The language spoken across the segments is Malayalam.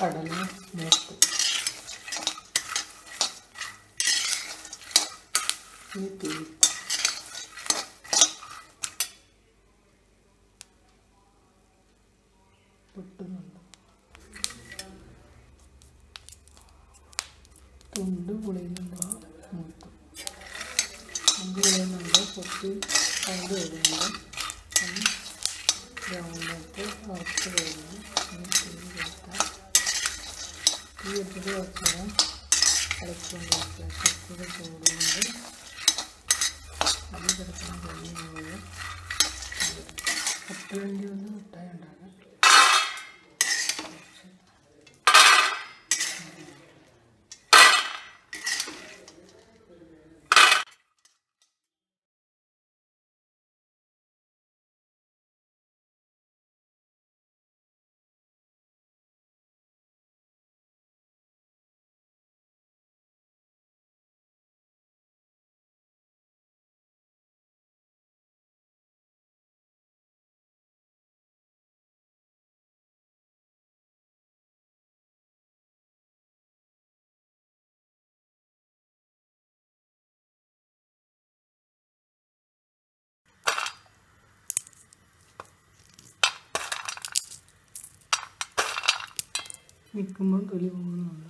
കടല നേർത്ത് ഇനി തീ. പൊട്ടുന്നുണ്ട്. തൊണ്ട് പൊളിയുന്നുണ്ടെങ്കിൽ നോക്കും തൊണ്ട് പൊളിയുന്നുണ്ട് പൊട്ടി തൊണ്ട് വരുന്നുണ്ട്. ഗ്രൗണ്ടിലേക്ക് വറുത്ത് കഴിഞ്ഞ് തീ തീ ഇട്ടിട്ട് കുറച്ച് കളിച്ചുകൊണ്ടിരിക്കുക ശക്തിയുടെ ചൂടുകൊണ്ട് അത് കിടക്കുന്ന കഴിഞ്ഞ് പത്ത് വേണ്ടി ഒന്ന് മിഠായി ഉണ്ടാകാം നിൽക്കുമ്പോൾ തൊലി പോകുന്നുണ്ട്.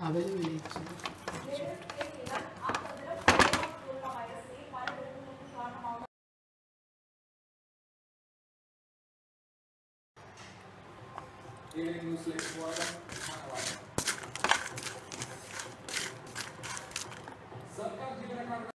സന്ദീപ് ഉപയോഗിച്ചതിന്റെ ഫോൺ കേടായി അവർ വിളിച്ചു സർക്കാർ ജീവനക്കാരുടെ